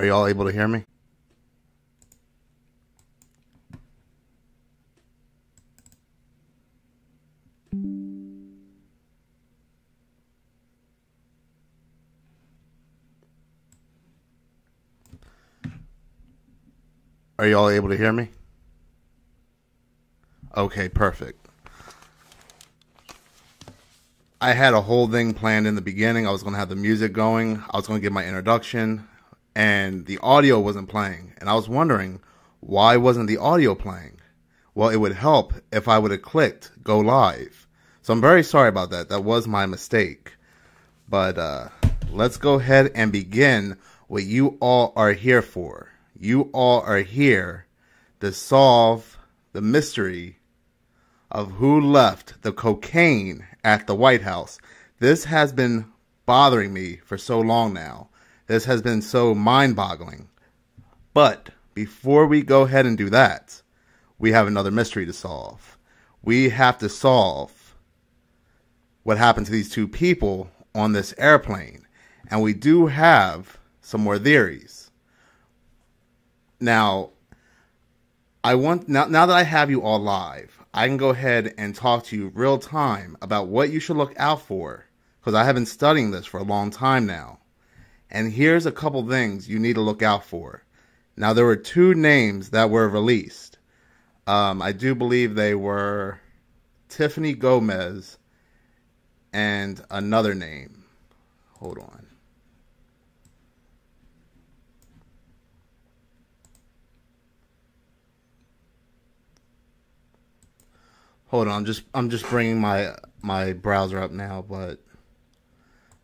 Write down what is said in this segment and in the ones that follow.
Are y'all able to hear me? Are y'all able to hear me? Okay, perfect. I had a whole thing planned in the beginning. I was going to have the music going. I was going to give my introduction, and the audio wasn't playing. And I was wondering why wasn't the audio playing? Well, it would help if I would have clicked go live. So I'm very sorry about that. That was my mistake. But uh, let's go ahead and begin what you all are here for. You all are here to solve the mystery of who left the cocaine at the White House. This has been bothering me for so long now. This has been so mind boggling. But before we go ahead and do that, we have another mystery to solve. We have to solve what happened to these two people on this airplane. And we do have some more theories. Now, I want now, now that I have you all live, I can go ahead and talk to you real time about what you should look out for because I have been studying this for a long time now. And here's a couple things you need to look out for. Now, there were two names that were released. Um, I do believe they were Tiffany Gomez and another name. Hold on. Hold on, I'm just I'm just bringing my my browser up now, but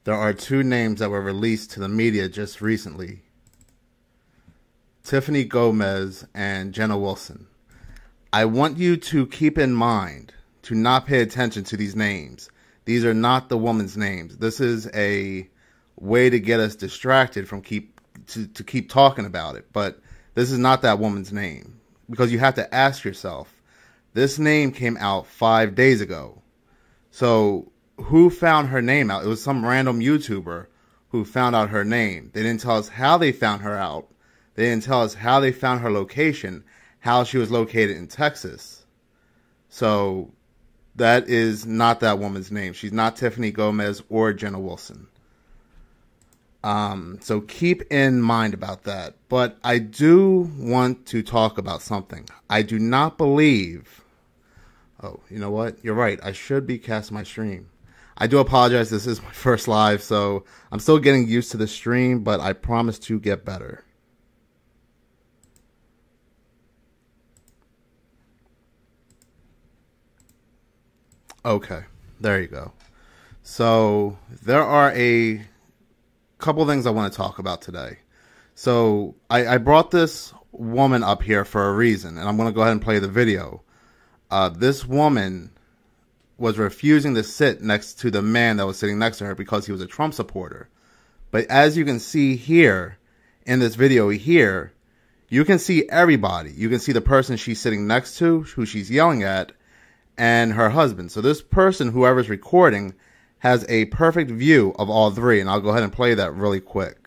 there are two names that were released to the media just recently. Tiffany Gomez and Jenna Wilson. I want you to keep in mind to not pay attention to these names. These are not the woman's names. This is a way to get us distracted from keep to, to keep talking about it. But this is not that woman's name. Because you have to ask yourself, this name came out five days ago. So who found her name out? It was some random YouTuber who found out her name. They didn't tell us how they found her out. They didn't tell us how they found her location, how she was located in Texas. So that is not that woman's name. She's not Tiffany Gomez or Jenna Wilson. Um, so keep in mind about that. But I do want to talk about something. I do not believe Oh, you know what? You're right. I should be casting my stream. I do apologize. This is my first live, so I'm still getting used to the stream, but I promise to get better. Okay, there you go. So there are a couple things I want to talk about today. So I, I brought this woman up here for a reason, and I'm going to go ahead and play the video uh, this woman was refusing to sit next to the man that was sitting next to her because he was a Trump supporter. But as you can see here in this video here, you can see everybody. You can see the person she's sitting next to, who she's yelling at, and her husband. So this person, whoever's recording, has a perfect view of all three. And I'll go ahead and play that really quick.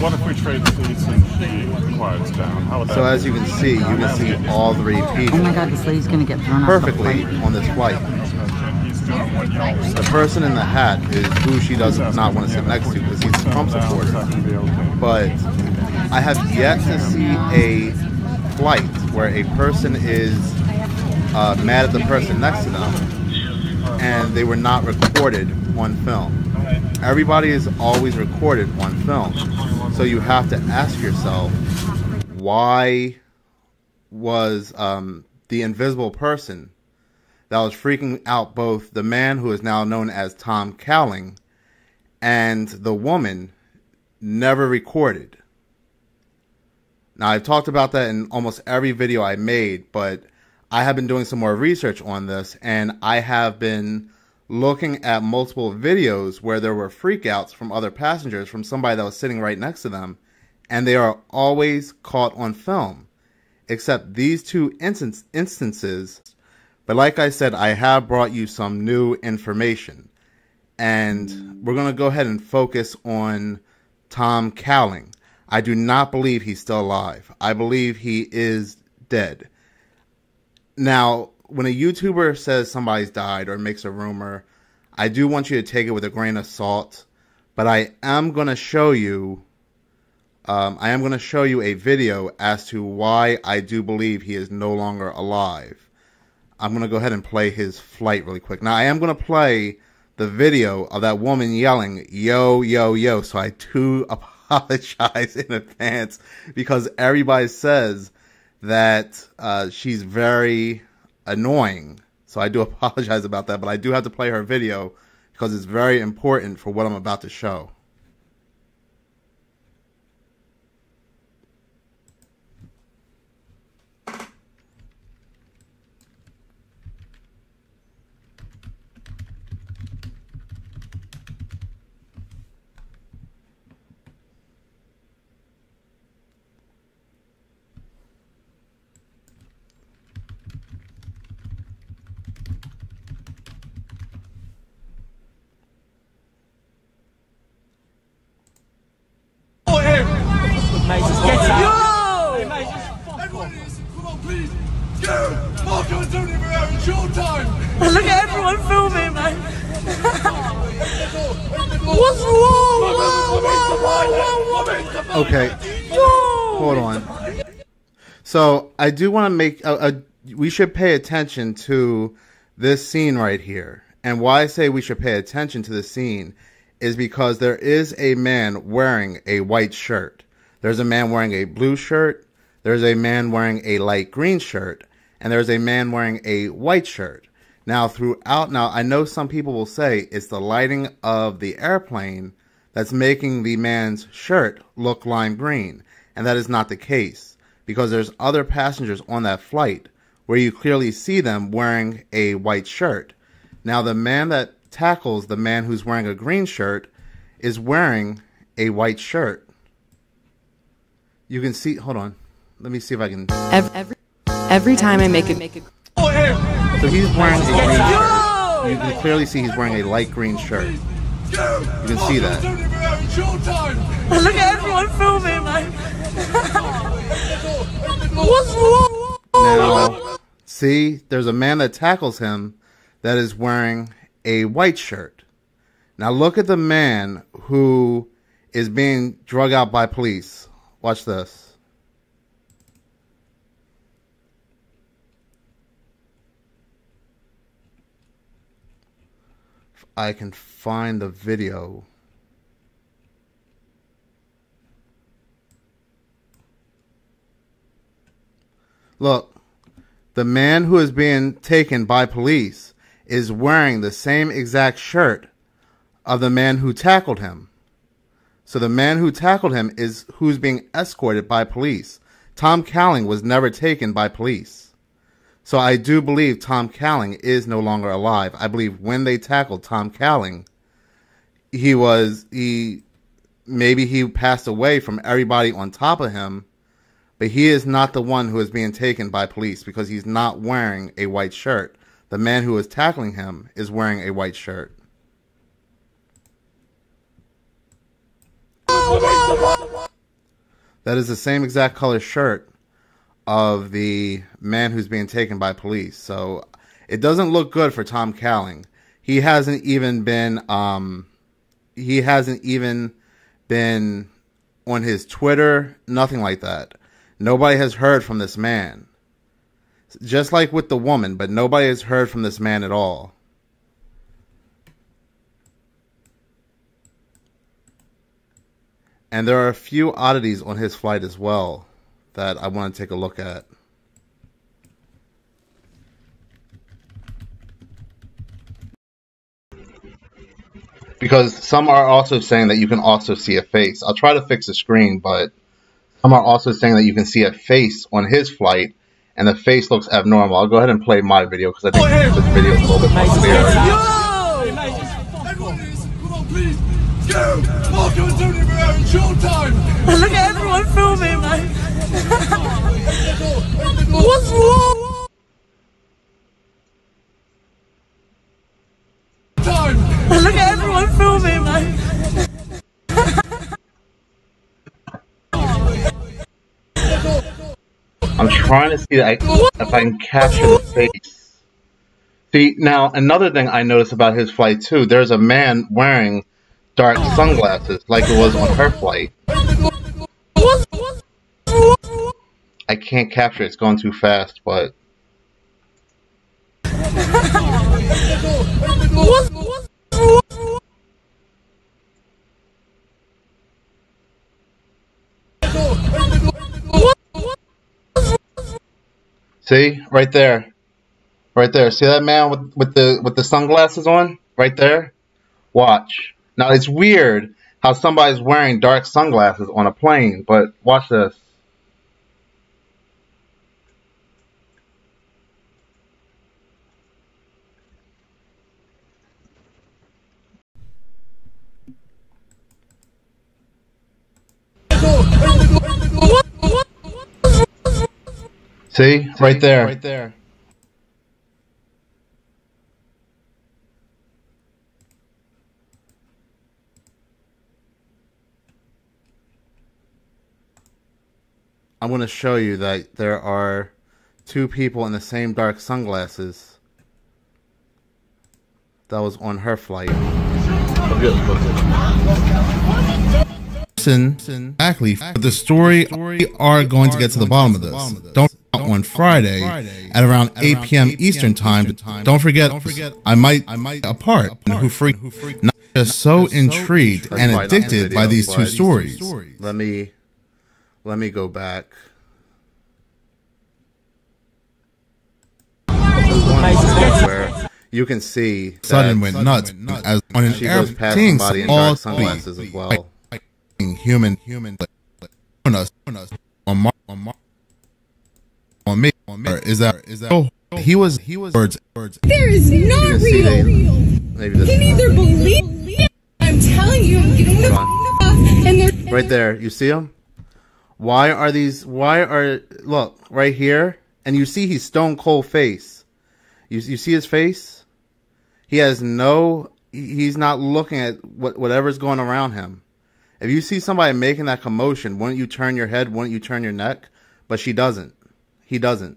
What if we trade seats and she quiets down? How would that So as you can see, you can see all three people Oh my god, this lady's gonna get thrown off the perfectly on this flight. The person in the hat is who she does not want to sit next to because he's a Trump supporter. But I have yet to see a flight where a person is uh, mad at the person next to them and they were not recorded on film. Everybody is always recorded on film. So you have to ask yourself, why was um, the invisible person that was freaking out both the man who is now known as Tom Cowling and the woman never recorded? Now, I've talked about that in almost every video I made, but I have been doing some more research on this and I have been looking at multiple videos where there were freakouts from other passengers from somebody that was sitting right next to them and they are always caught on film. except these two instance, instances. But like I said, I have brought you some new information. And we're going to go ahead and focus on Tom Cowling. I do not believe he's still alive. I believe he is dead. Now, when a YouTuber says somebody's died or makes a rumor, I do want you to take it with a grain of salt. But I am going to show you um, I am going to show you a video as to why I do believe he is no longer alive. I'm going to go ahead and play his flight really quick. Now, I am going to play the video of that woman yelling, yo, yo, yo. So I do apologize in advance because everybody says that uh, she's very annoying. So I do apologize about that, but I do have to play her video because it's very important for what I'm about to show. Mate, just get out. Everyone listen, come on, please. You, Marco Antonio Barrera, it's your time. Look at everyone filming, man. What's wrong? Whoa, whoa, whoa, whoa, Okay, hold on. So I do want to make a, a, we should pay attention to this scene right here. And why I say we should pay attention to this scene is because there is a man wearing a white shirt. There's a man wearing a blue shirt. There's a man wearing a light green shirt. And there's a man wearing a white shirt. Now, throughout, now I know some people will say it's the lighting of the airplane that's making the man's shirt look lime green. And that is not the case because there's other passengers on that flight where you clearly see them wearing a white shirt. Now, the man that tackles the man who's wearing a green shirt is wearing a white shirt. You can see, hold on. Let me see if I can. Every, every, every time I make a make a So he's wearing a green shirt. You can clearly see he's wearing a light green shirt. You, can see that. Antonio Barrera, it's your time. Look at everyone filming, man. What's wrong? Now, see, there's a man that tackles him that is wearing a white shirt. Now look at the man who is being drug out by police. Watch this. If I can find the video. Look, the man who is being taken by police is wearing the same exact shirt of the man who tackled him. So the man who tackled him is who's being escorted by police. Tom Cowling was never taken by police. So I do believe Tom Cowling is no longer alive. I believe when they tackled Tom Cowling, he was he maybe he passed away from everybody on top of him, but he is not the one who is being taken by police because he's not wearing a white shirt. The man who is tackling him is wearing a white shirt. That is the same exact color shirt of the man who's being taken by police. So it doesn't look good for Tom Cowling. He hasn't even been um he hasn't even been on his Twitter, nothing like that. Nobody has heard from this man. Just like with the woman, but nobody has heard from this man at all. And there are a few oddities on his flight as well that I want to take a look at. Because some are also saying that you can also see a face. I'll try to fix the screen, but some are also saying that you can see a face on his flight, and the face looks abnormal. I'll go ahead and play my video because I think this video is a little bit more clear. Everyone listen, come on, please. You, Marco Antonio Barrera, it's your time. Look at everyone filming, What's wrong? Look at everyone filming, man. I'm trying to see that I, if I can capture the face. See, now, another thing I noticed about his flight, too, there's a man wearing dark sunglasses like it was on her flight. I can't capture it, it's going too fast, but See? Right there. Right there. See that man with, with the with the sunglasses on? Right there? Watch. Now it's weird how somebody's wearing dark sunglasses on a plane, but watch this. See? Right there. Right there. I'm going to show you that there are two people in the same dark sunglasses that was on her flight. Exactly. But The story we are going to get to the bottom of this. Don't on Friday at around 8 p.m. Eastern time. Don't forget, I might I might apart who freak not just so intrigued and addicted by these two stories. Let me let me go back. Where you can see sudden went nuts as on an airplane somebody in dark sunglasses as well. Human, human, on us, on us, on Mar, on Mar, on me, on me. Is that is that? Oh, he was he was words words. There is not real. Maybe this Can either believe. I'm telling you, I'm getting the off, and they're right there. You see him? Why are these? Why are look right here? And you see he's stone cold face. You you see his face? He has no. He's not looking at what whatever's going around him. If you see somebody making that commotion, wouldn't you turn your head? Wouldn't you turn your neck? But she doesn't. He doesn't.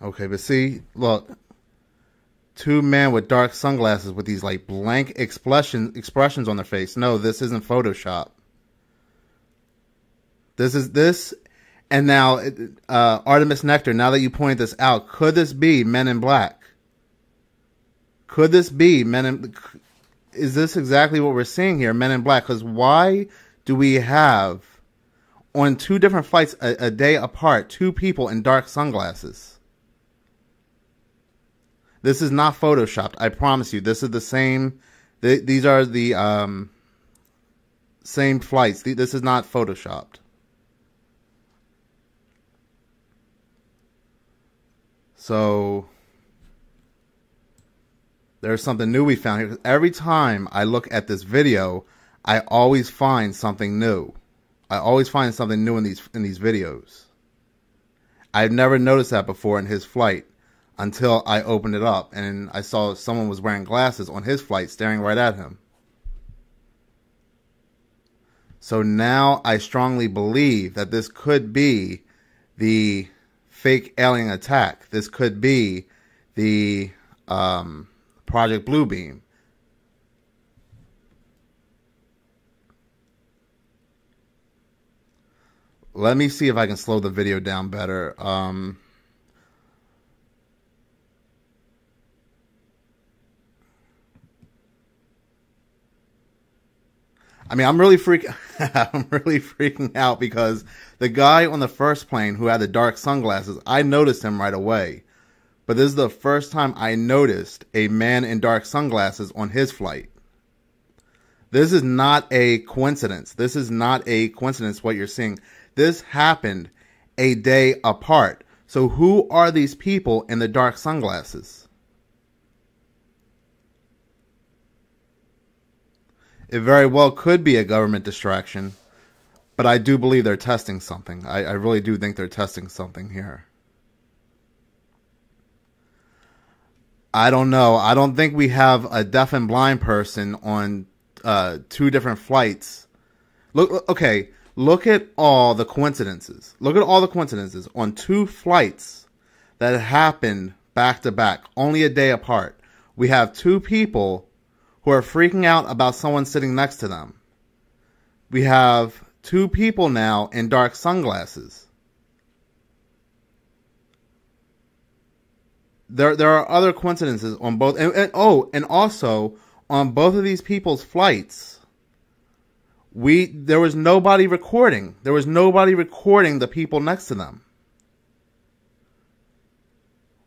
Okay, but see, look, two men with dark sunglasses with these like blank expression expressions on their face. No, this isn't Photoshop. This is this, and now uh, Artemis Nectar. Now that you point this out, could this be Men in Black? Could this be Men in? Is this exactly what we're seeing here, Men in Black? Because why do we have on two different flights a, a day apart two people in dark sunglasses? This is not photoshopped. I promise you. This is the same. Th- these are the um, same flights. Th- this is not photoshopped. So there's something new we found here. Every time I look at this video, I always find something new. I always find something new in these in these videos. I've never noticed that before in his flight until I opened it up and I saw someone was wearing glasses on his flight staring right at him. So now I strongly believe that this could be the fake alien attack. This could be the um, Project Bluebeam. Let me see if I can slow the video down better. Um, I mean, I'm really freaking, I'm really freaking out because the guy on the first plane who had the dark sunglasses, I noticed him right away. But this is the first time I noticed a man in dark sunglasses on his flight. This is not a coincidence. This is not a coincidence what you're seeing. This happened a day apart. So who are these people in the dark sunglasses? It very well could be a government distraction, but I do believe they're testing something. I, I really do think they're testing something here. I don't know. I don't think we have a deaf and blind person on uh, two different flights. Look, okay, look at all the coincidences. Look at all the coincidences on two flights that happened back to back, only a day apart. We have two people who are freaking out about someone sitting next to them. We have two people now in dark sunglasses. there there are other coincidences on both and, and, oh and also on both of these people's flights we there was nobody recording there was nobody recording the people next to them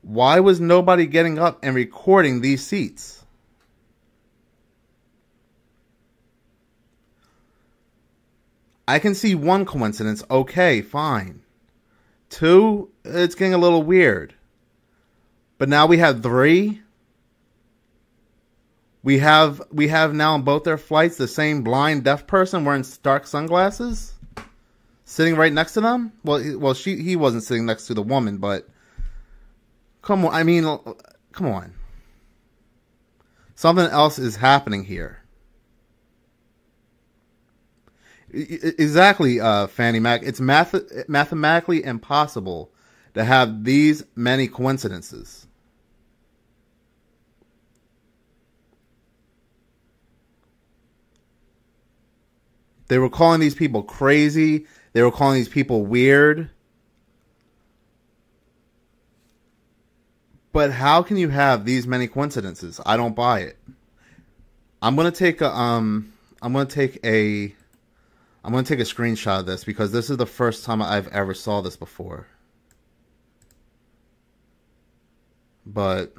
why was nobody getting up and recording these seats i can see one coincidence okay fine two it's getting a little weird but now we have three. We have we have now on both their flights the same blind deaf person wearing dark sunglasses, sitting right next to them. Well, well, she he wasn't sitting next to the woman, but come on, I mean, come on. Something else is happening here. Exactly, uh, Fanny Mac. It's math- mathematically impossible to have these many coincidences. They were calling these people crazy. They were calling these people weird. But how can you have these many coincidences? I don't buy it. I'm gonna take a um I'm gonna take a I'm gonna take a screenshot of this because this is the first time I've ever saw this before. But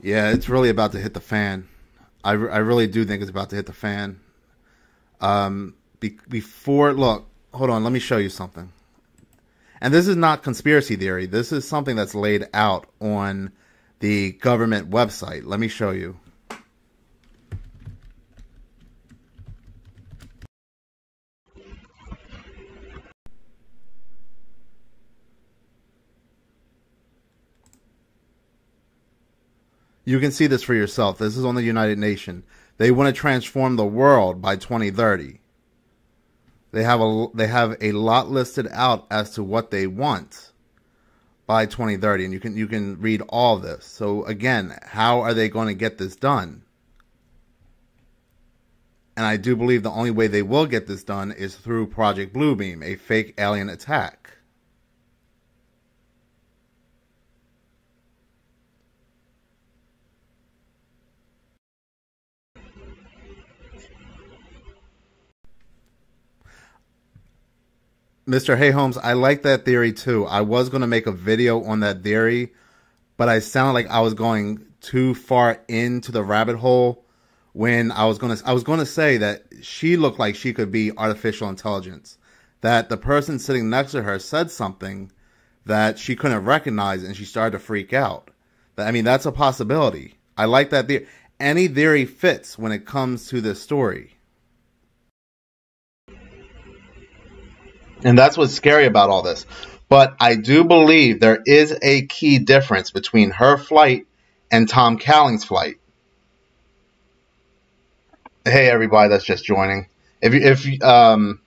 yeah, it's really about to hit the fan. I, I really do think it's about to hit the fan. Um, be, before, look, hold on, let me show you something. And this is not conspiracy theory. This is something that's laid out on the government website. Let me show you. You can see this for yourself. This is on the United Nations. They want to transform the world by 2030. They have a they have a lot listed out as to what they want by 2030 and you can you can read all this. So again, how are they going to get this done? And I do believe the only way they will get this done is through Project Bluebeam, a fake alien attack. Mr. Hey Holmes, I like that theory too. I was going to make a video on that theory, but I sounded like I was going too far into the rabbit hole when I was going to I was going to say that she looked like she could be artificial intelligence. That the person sitting next to her said something that she couldn't recognize and she started to freak out. I mean, that's a possibility. I like that theory. Any theory fits when it comes to this story. And that's what's scary about all this. But I do believe there is a key difference between her flight and Tom Calling's flight. Hey, everybody that's just joining. If you, if um,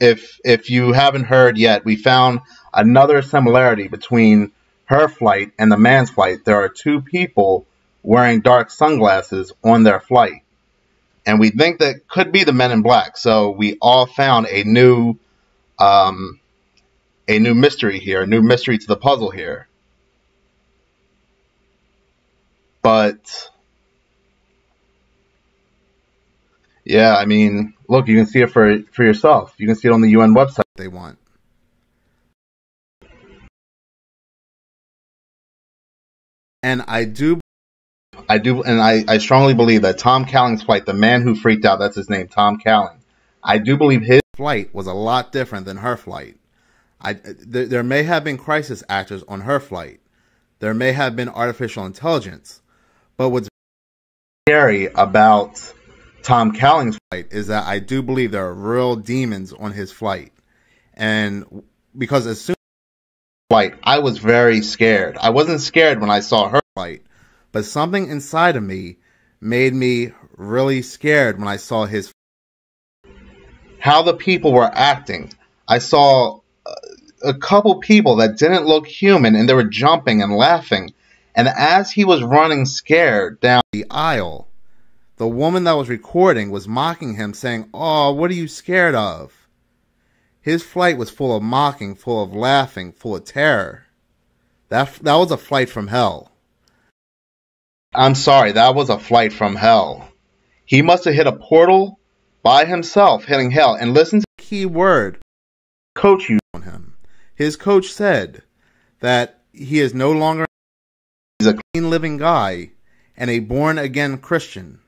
if if you haven't heard yet, we found another similarity between her flight and the man's flight. There are two people wearing dark sunglasses on their flight and we think that could be the Men in Black. So we all found a new, um, a new mystery here, a new mystery to the puzzle here. But yeah, I mean, look, you can see it for for yourself. You can see it on the UN website. They want. And I do I do, and I, I strongly believe that Tom Calling's flight, the man who freaked out, that's his name, Tom Calling. I do believe his flight was a lot different than her flight. I, th- there may have been crisis actors on her flight. There may have been artificial intelligence. But what's scary about Tom Calling's flight is that I do believe there are real demons on his flight. And because as soon flight, I was very scared. I wasn't scared when I saw her flight, but something inside of me made me really scared when I saw his. How the people were acting. I saw uh, a couple people that didn't look human and they were jumping and laughing. And as he was running scared down the aisle, the woman that was recording was mocking him, saying, Oh, what are you scared of? His flight was full of mocking, full of laughing, full of terror. That, that was a flight from hell. I'm sorry, that was a flight from hell. He must have hit a portal by himself, hitting hell. And listen to key word coach you on him. His coach said that he is no longer he's a clean living guy and a born again Christian.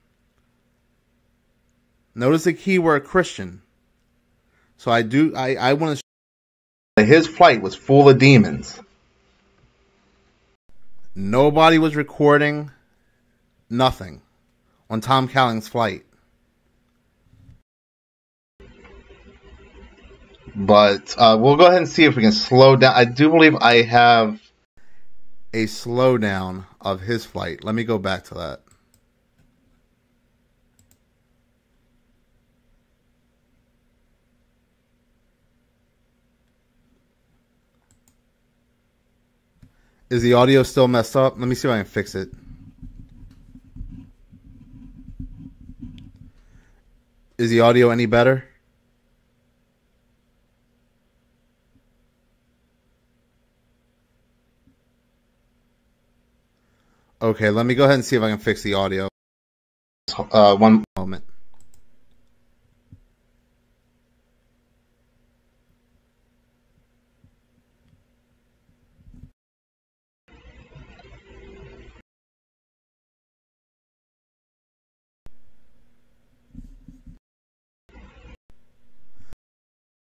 Notice the key word Christian. So I do I, I want to his flight was full of demons. Nobody was recording nothing on Tom Calling's flight. But uh, we'll go ahead and see if we can slow down. I do believe I have a slowdown of his flight. Let me go back to that. Is the audio still messed up? Let me see if I can fix it. Is the audio any better? Okay, let me go ahead and see if I can fix the audio. Uh, one moment.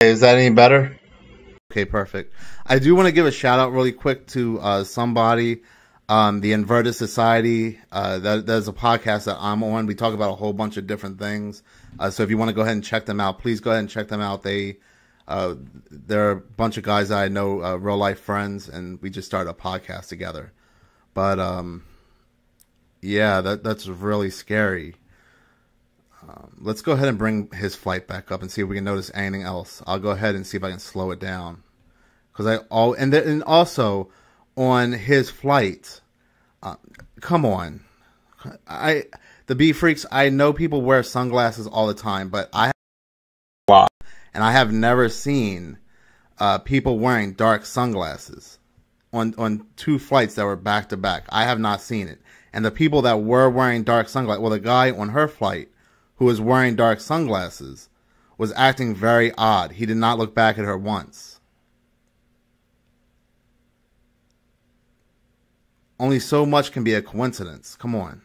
Is that any better? Okay, perfect. I do want to give a shout out really quick to uh, somebody, um, the Inverted Society. Uh, that, that's a podcast that I'm on. We talk about a whole bunch of different things. Uh, so if you want to go ahead and check them out, please go ahead and check them out. They uh, they're a bunch of guys I know, uh, real life friends, and we just started a podcast together. But um, yeah, that that's really scary. Um, let's go ahead and bring his flight back up and see if we can notice anything else. I'll go ahead and see if I can slow it down. Cause I all and then and also on his flight, uh, come on, I the B freaks. I know people wear sunglasses all the time, but I have, and I have never seen uh, people wearing dark sunglasses on on two flights that were back to back. I have not seen it, and the people that were wearing dark sunglasses, well, the guy on her flight who was wearing dark sunglasses, was acting very odd. He did not look back at her once. Only so much can be a coincidence. Come on.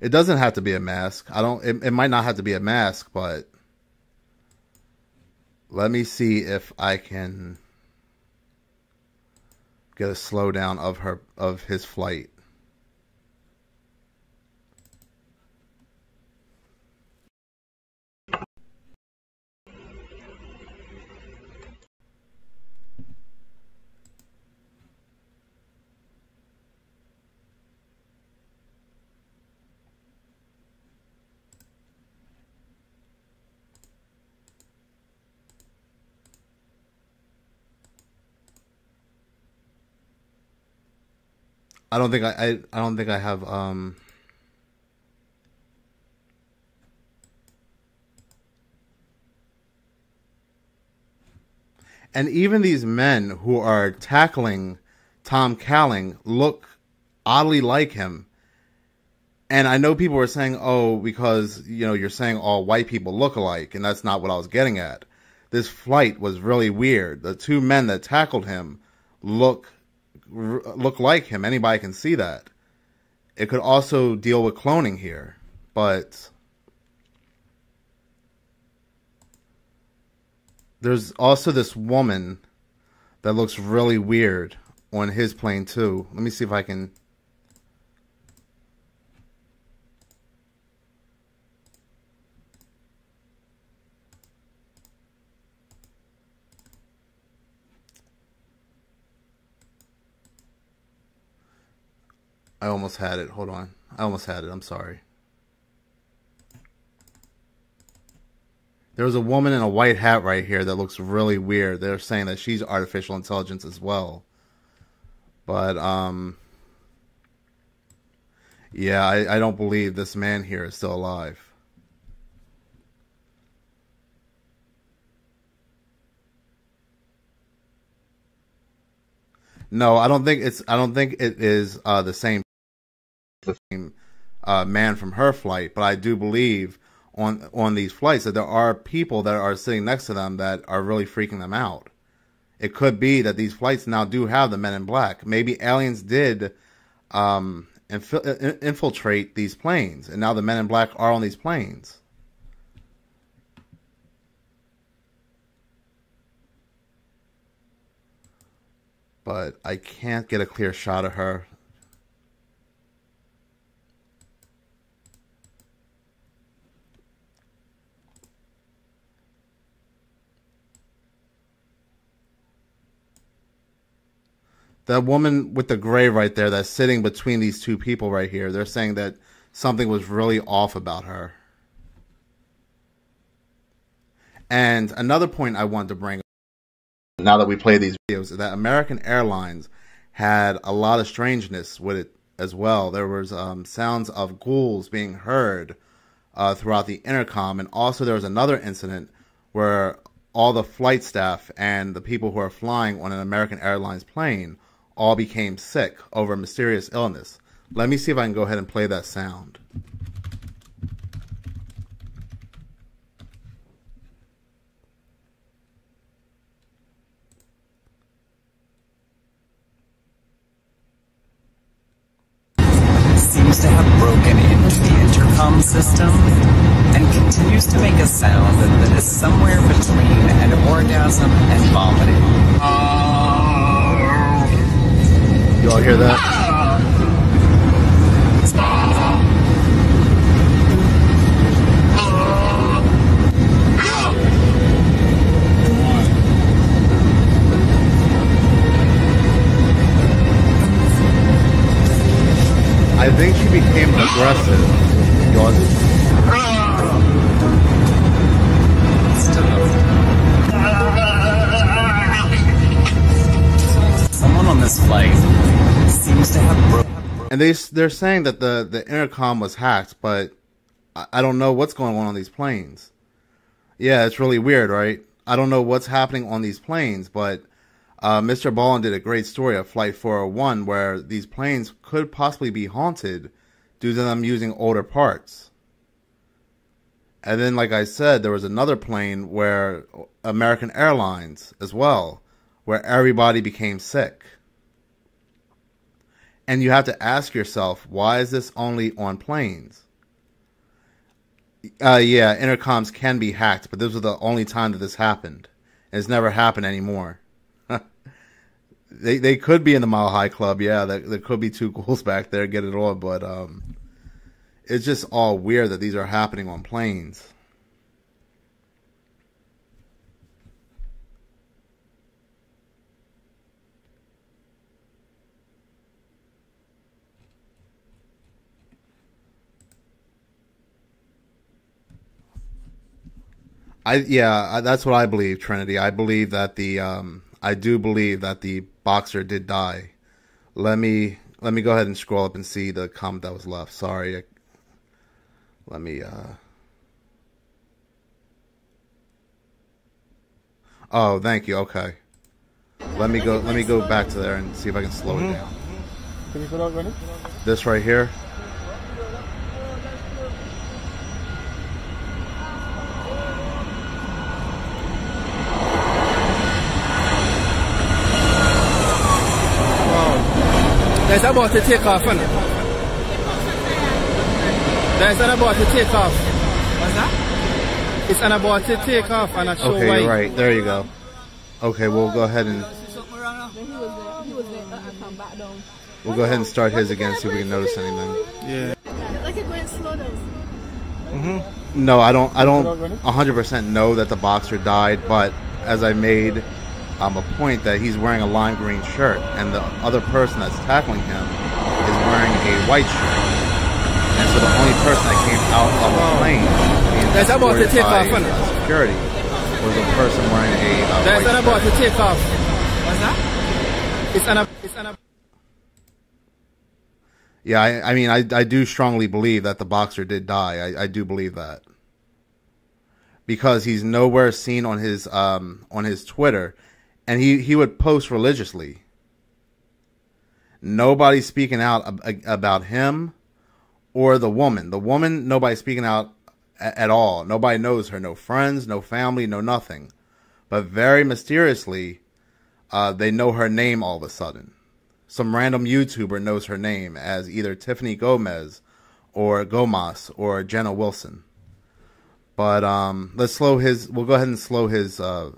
It doesn't have to be a mask. I don't it, it might not have to be a mask, but let me see if I can get a slowdown of her of his flight. I don't think I, I I don't think I have um And even these men who are tackling Tom Calling look oddly like him. And I know people are saying, oh, because, you know, you're saying all white people look alike, and that's not what I was getting at. This flight was really weird. The two men that tackled him look look like him. Anybody can see that. It could also deal with cloning here, but there's also this woman that looks really weird on his plane too. Let me see if I can I almost had it. Hold on. I almost had it. I'm sorry. There's a woman in a white hat right here that looks really weird. They're saying that she's artificial intelligence as well. But um yeah, I, I don't believe this man here is still alive. No, I don't think it's. I don't think it is uh, the same, the same uh, man from her flight. But I do believe on on these flights that there are people that are sitting next to them that are really freaking them out. It could be that these flights now do have the Men in Black. Maybe aliens did um, inf- infiltrate these planes, and now the Men in Black are on these planes. but I can't get a clear shot of her. The woman with the gray right there that's sitting between these two people right here, they're saying that something was really off about her. And another point I want to bring up now that we play these videos that American Airlines had a lot of strangeness with it as well. There was um, sounds of ghouls being heard uh, throughout the intercom, and also there was another incident where all the flight staff and the people who are flying on an American Airlines plane all became sick over a mysterious illness. Let me see if I can go ahead and play that sound. seems to have broken into the intercom system and continues to make a sound that is somewhere between an orgasm and vomiting. You all hear that? I think she became aggressive. Someone on this flight seems to have. And they they're saying that the the intercom was hacked, but I, I don't know what's going on on these planes. Yeah, it's really weird, right? I don't know what's happening on these planes, but uh, Mr. Ballen did a great story of Flight 401 where these planes could possibly be haunted due to them using older parts. And then, like I said, there was another plane where American Airlines as well, where everybody became sick. And you have to ask yourself, why is this only on planes? Uh, yeah, intercoms can be hacked, but this was the only time that this happened. And It's never happened anymore. they they could be in the Mile High Club. Yeah, there, there could be two ghouls back there, get it on. But um, it's just all weird that these are happening on planes. I yeah, that's what I believe, Trinity. I believe that the um, I do believe that the boxer did die. Let me let me go ahead and scroll up and see the comment that was left. Sorry. I, let me uh Oh, thank you. Okay. Let me go let me go back to there and see if I can slow mm -hmm. it down. Can you put out ready? This right here. There's about to take off, innit? There's an about to take off. What's that? It's an about to take off and I show Okay, why. right. There you go. Okay, we'll go ahead and we'll go ahead and start his again, see if we can notice anything. Yeah. Like it went slow down. Mm-hmm. No, I don't. I don't 100% know that the boxer died, but as I made um, a point that he's wearing a lime green shirt, and the other person that's tackling him is wearing a white shirt. And so the only person that came out of the plane being That's about to escorted take off, isn't uh, security was a person wearing a uh, That's white an about shirt. to take off. What's that? It's an it's an Yeah, I, I mean, I, I do strongly believe that the boxer did die. I, I do believe that because he's nowhere seen on his um on his Twitter, and he he would post religiously. Nobody speaking out about him or the woman. The woman, nobody speaking out at all. Nobody knows her. No friends, no family, no nothing. But very mysteriously, uh, they know her name all of a sudden some random YouTuber knows her name as either Tiffany Gomez or Gomas or Jenna Wilson. But um, let's slow his. We'll go ahead and slow his uh,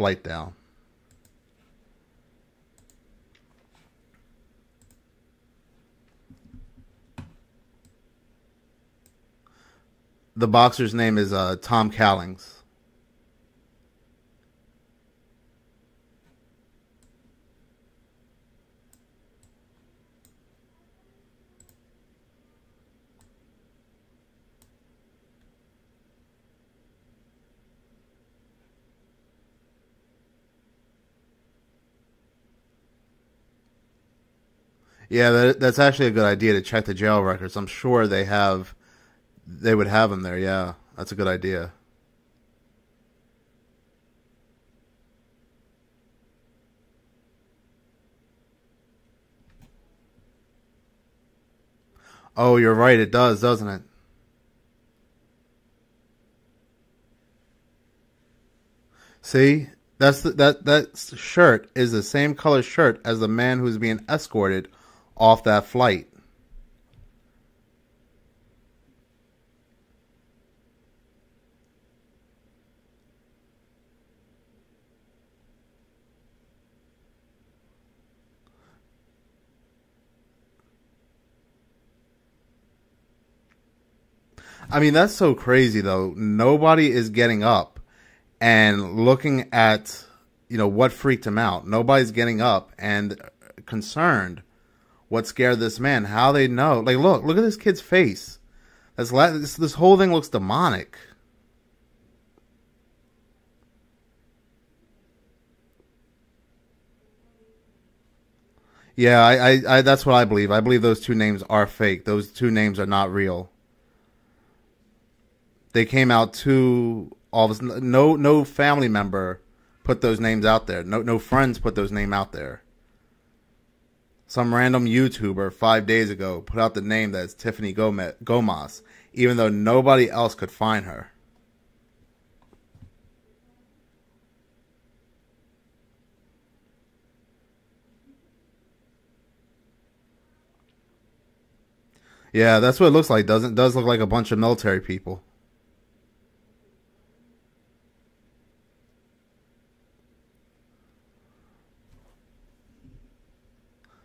flight down. The boxer's name is uh, Tom Callings. Yeah, that, that's actually a good idea to check the jail records. I'm sure they have, they would have him there. Yeah, that's a good idea. Oh, you're right. It does, doesn't it? See, that's the, that that shirt is the same color shirt as the man who's being escorted off that flight. I mean, that's so crazy though. Nobody is getting up and looking at, you know, what freaked him out. Nobody's getting up and concerned what scared this man. How they know? Like, look, look at this kid's face. That's this, this whole thing looks demonic. Yeah, I, I, I, that's what I believe. I believe those two names are fake. Those two names are not real. They came out too all of. No, no family member put those names out there. No, no friends put those name out there. Some random YouTuber five days ago put out the name that's Tiffany Gomez, even though nobody else could find her. Yeah, that's what it looks like. Doesn't does look like a bunch of military people.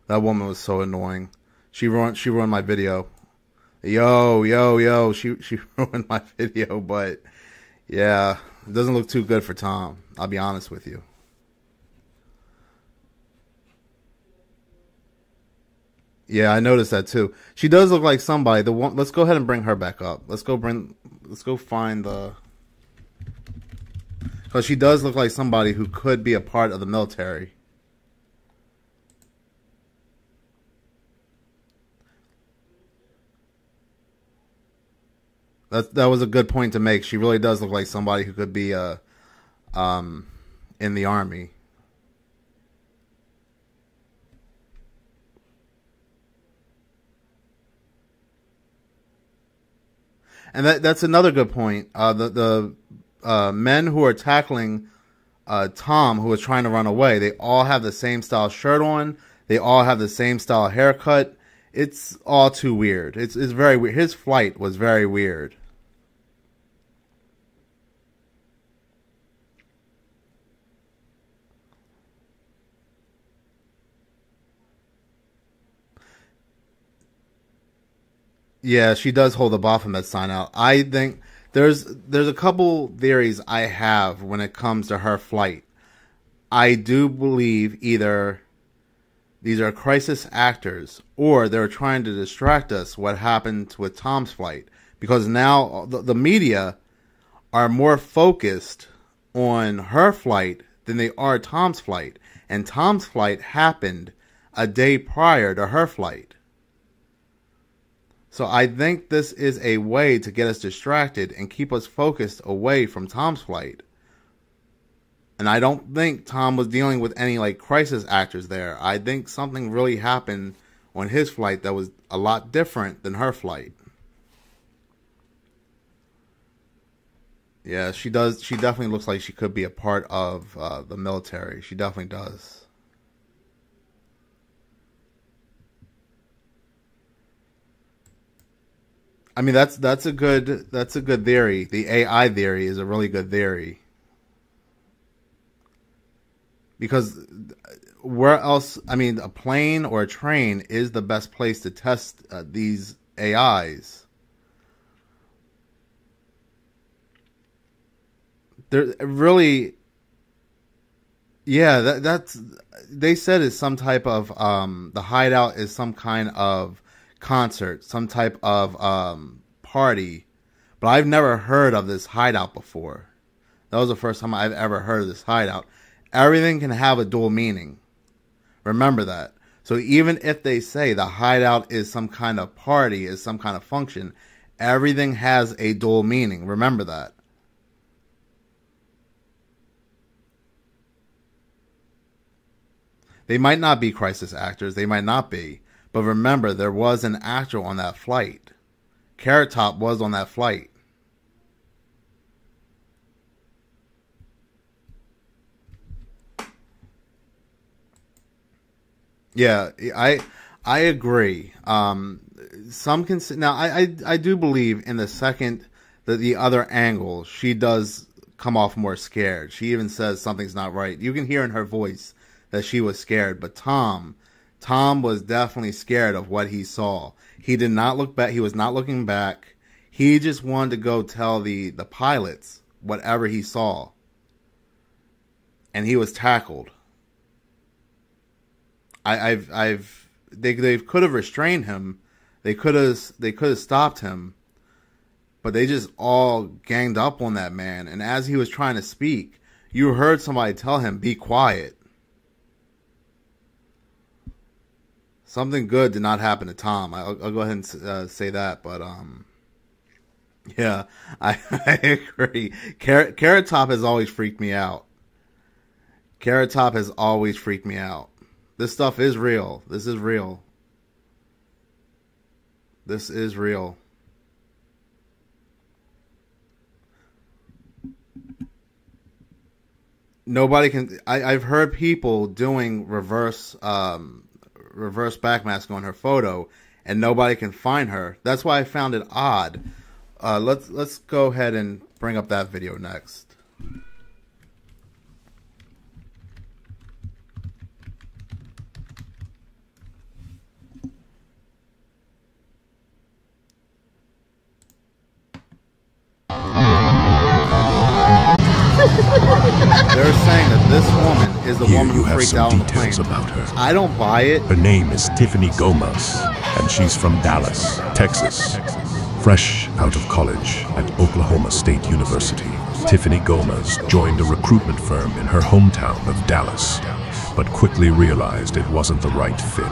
That woman was so annoying. She ruined she ruined my video. Yo, yo, yo, she she ruined my video, but yeah, it doesn't look too good for Tom. I'll be honest with you. Yeah, I noticed that too. She does look like somebody. The one. Let's go ahead and bring her back up. Let's go bring. Let's go find the. Because she does look like somebody who could be a part of the military. That that was a good point to make. She really does look like somebody who could be uh um in the army. And that that's another good point. Uh, the the uh, men who are tackling uh, Tom, who is trying to run away, they all have the same style shirt on. They all have the same style haircut. It's all too weird. It's it's very weird. His flight was very weird. Yeah, she does hold the Baphomet sign out. I think there's there's a couple theories I have when it comes to her flight. I do believe either these are crisis actors, or they're trying to distract us what happened with Tom's flight. Because now the, the media are more focused on her flight than they are Tom's flight. And Tom's flight happened a day prior to her flight. So I think this is a way to get us distracted and keep us focused away from Tom's flight. And I don't think Tom was dealing with any like crisis actors there. I think something really happened on his flight that was a lot different than her flight. Yeah, she does. She definitely looks like she could be a part of uh, the military. She definitely does. I mean, that's that's a good that's a good theory. The AI theory is a really good theory because where else? I mean, a plane or a train is the best place to test uh, these AIs. There really, yeah. That that's they said is some type of um the hideout is some kind of concert, some type of um party, but I've never heard of this hideout before. That was the first time I've ever heard of this hideout. Everything can have a dual meaning. Remember that. So even if they say the hideout is some kind of party, is some kind of function, everything has a dual meaning. Remember that. They might not be crisis actors, they might not be. But remember, there was an actor on that flight. Carrot Top was on that flight. Yeah, I I agree. Um, some can now I, I I do believe in the second that the other angle she does come off more scared. She even says something's not right. You can hear in her voice that she was scared. But Tom, Tom was definitely scared of what he saw. He did not look back. He was not looking back. He just wanted to go tell the the pilots whatever he saw. And he was tackled. I, I've I've they they could have restrained him. They could have they could have stopped him. But they just all ganged up on that man. And as he was trying to speak, you heard somebody tell him, "Be quiet." Something good did not happen to Tom. I'll, I'll go ahead and uh, say that, but um, yeah, I, I agree. Carrot, Carrot Top has always freaked me out. Carrot Top has always freaked me out. This stuff is real. This is real. This is real. Nobody can. I, I've heard people doing reverse um, reverse backmask on her photo, and nobody can find her. That's why I found it odd. Uh, let's let's go ahead and bring up that video next. They're saying that this woman is the Here woman who freaked out on the details plane. about her. I don't buy it. Her name is Tiffany Gomez, and she's from Dallas, Texas. Fresh out of college at Oklahoma State University, Tiffany Gomez joined a recruitment firm in her hometown of Dallas, but quickly realized it wasn't the right fit.